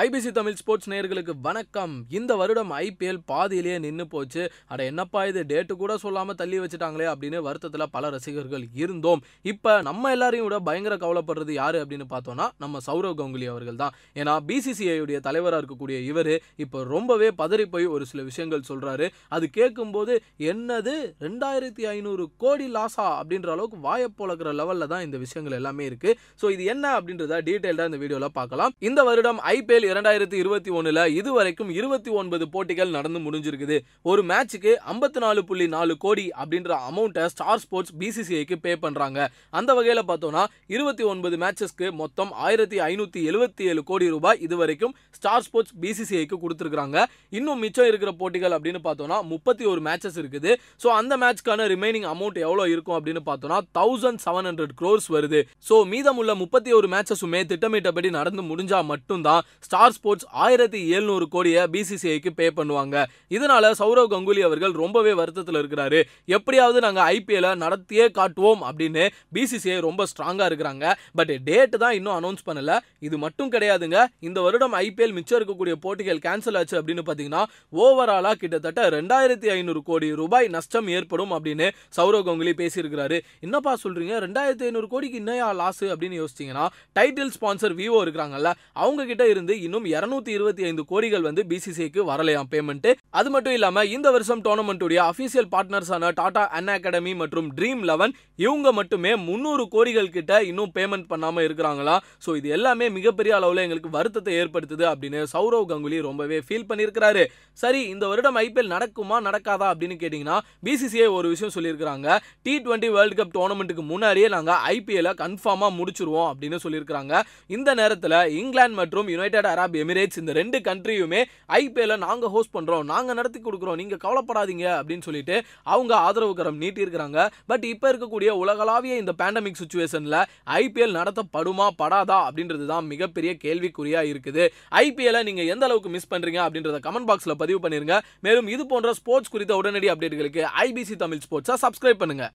IBC Tamil sports நேயர்களுக்கு வணக்கம். இந்த வருடம் ஐபிஎல் பாதியிலேயே நின்று போச்சு. அட என்னப்பா இது? டேட்டு கூட சொல்லாமல் தள்ளி வச்சுட்டாங்களே அப்படின்னு வருத்தத்தில் பல ரசிகர்கள் இருந்தோம். இப்போ நம்ம எல்லாரையும் விட பயங்கர கவலைப்படுறது யார் அப்படின்னு பார்த்தோன்னா நம்ம சௌரவ் கங்குலி அவர்கள் தான். ஏன்னா பிசிசிஐயுடைய தலைவராக இருக்கக்கூடிய இவர் இப்போ ரொம்பவே பதறி போய் ஒரு சில விஷயங்கள் சொல்கிறாரு அது கேட்கும்போது என்னது? ரெண்டாயிரத்தி ஐநூறு கோடி லாஸா? அப்படின்ற அளவுக்கு வாயை போலக்கிற லெவலில் தான் இந்த விஷயங்கள் எல்லாமே இருக்குது ஸோ இது என்ன அப்படின்றத டீட்டெயில்டாக இந்த வீடியோவில் பார்க்கலாம். இந்த வருடம் ஐபிஎல் இரண்டாயிரத்தி இருபத்தி ஒன்றில் இதுவரைக்கும் இருபத்தி ஒன்பது போட்டிகள் நடந்து முடிஞ்சிருக்குது. ஒரு மேட்சுக்கு ஐம்பத்தி நாலு புள்ளி நாலு கோடி அப்படின்ற அமௌண்ட்டை ஸ்டார் ஸ்போர்ட்ஸ் பிசிசிஐக்கு பே பண்ணுறாங்க அந்த வகையில் பார்த்தோன்னா இருபத்தி ஒன்பது மேட்சஸ்க்கு மொத்தம் ஆயிரத்தி ஐநூற்றி எழுபத்தி ஏழு கோடி ரூபாய் இதுவரைக்கும் ஸ்டார் ஸ்போர்ட்ஸ் பிசிசிஐக்கு கொடுத்துருக்காங்க இன்னும் மிச்சம் இருக்கிற போட்டிகள் அப்படின்னு பார்த்தோன்னா முப்பத்தி ஒரு மேட்சஸ் இருக்குது. ஸோ அந்த மேட்ச்க்கான ரிமைனிங் அமௌண்ட் எவ்வளோ இருக்கும் அப்படின்னு பார்த்தோன்னா தௌசண்ட் செவன் ஹண்ட்ரட் க்ரோர்ஸ் வருது. ஸோ மீதமுள்ள முப்பத்தி ஒரு மேட்சஸுமே திட்டமிட்டபடி நடந்து முடிஞ்சா மட்டும்தான் ஸ்டார் ஸ்போர்ட்ஸ் ஆயிரத்தி எழுநூறு கோடியை பிசிசிஐக்கு பே பண்ணுவாங்க. இதனால சௌரவ் கங்குலி அவர்கள் ரொம்பவே வருத்தத்தில் இருக்கிறாரு. எப்படியாவது நாங்கள் ஐபிஎல்லை நடத்தியே காட்டுவோம் அப்படின்னு பிசிசிஐ ரொம்ப ஸ்ட்ராங்காக இருக்கிறாங்க. பட் டேட் தான் இன்னும் அனௌன்ஸ் பண்ணல. இது மட்டும் கிடையாதுங்க. இந்த வருடம் ஐபிஎல் மிச்சம் இருக்கக்கூடிய போட்டிகள் கேன்சல் ஆச்சு அப்படின்னு பார்த்தீங்கன்னா ஓவராலாக கிட்டத்தட்ட ரெண்டாயிரத்தி ஐநூறு கோடி ரூபாய் நஷ்டம் ஏற்படும் அப்படின்னு சௌரவ் கங்குலி பேசியிருக்கிறாரு. என்னப்பா சொல்றீங்க? ரெண்டாயிரத்தி ஐநூறு கோடிக்கு இன்னையா லாஸ் அப்படின்னு யோசிச்சிங்கன்னா டைட்டில் ஸ்பான்சர் விவோ இருக்கிறாங்கல்ல அவங்க கிட்ட இருந்து இன்னும் இருநூத்தி இருபத்தி ஐந்து கோடிகள் வந்து பிசிசிஐக்கு வரலையாம் பேமெண்ட் அது மட்டும் இல்லாமல் இந்த வருஷம் டோர்னமெண்ட்டுடைய அஃபீஷியல் பார்ட்னர்ஸான டாடா அன் அகாடமி மற்றும் ட்ரீம் லெவன் இவங்க மட்டுமே முந்நூறு கோடிகள் கிட்ட இன்னும் பேமெண்ட் பண்ணாமல் இருக்கிறாங்களா? ஸோ இது எல்லாமே மிகப்பெரிய அளவில் எங்களுக்கு வருத்தத்தை ஏற்படுத்துது அப்படின்னு சௌரவ் கங்குலி ரொம்பவே ஃபீல் பண்ணியிருக்கிறாரு. சரி இந்த வருடம் ஐபிஎல் நடக்குமா நடக்காதா அப்படின்னு கேட்டிங்கன்னா பிசிசிஐ ஒரு விஷயம் சொல்லியிருக்கிறாங்க. டி டுவெண்ட்டி வேர்ல்டு கப் டோர்னமெண்ட்டுக்கு முன்னாடியே நாங்கள் ஐபிஎல்லை கன்ஃபார்மாக முடிச்சிருவோம் அப்படின்னு சொல்லியிருக்கிறாங்க. இந்த நேரத்தில் இங்கிலாந்து மற்றும் யுனைடெட் அரப் எமிரேட்ஸ் இந்த ரெண்டு கண்ட்ரியுமே ஐபிஎல்லை நாங்கள் ஹோஸ்ட் பண்ணுறோம் நாங்கள் நாங்கள் நடத்தி கொடுக்குறோம். நீங்கள் கவலைப்படாதீங்க அப்படின்னு சொல்லிட்டு அவங்க ஆதரவு கரம் நீட்டியிருக்கிறாங்க. பட் இப்போ இருக்கக்கூடிய உலகளாவிய இந்த பேண்டமிக் சுச்சுவேஷனில் ஐபிஎல் நடத்தப்படுமா படாதா அப்படின்றது தான் மிகப்பெரிய கேள்விக்குறியாக இருக்குது. ஐபிஎல்லை நீங்கள் எந்த அளவுக்கு மிஸ் பண்ணுறீங்க அப்படின்றத கமெண்ட் பாக்ஸில் பதிவு பண்ணிருங்க. மேலும் இது போன்ற ஸ்போர்ட்ஸ் குறித்த உடனடி அப்டேட்டுகளுக்கு ஐபிசி தமிழ் ஸ்போர்ட்ஸை சப்ஸ்கிரைப் பண்ணுங்க.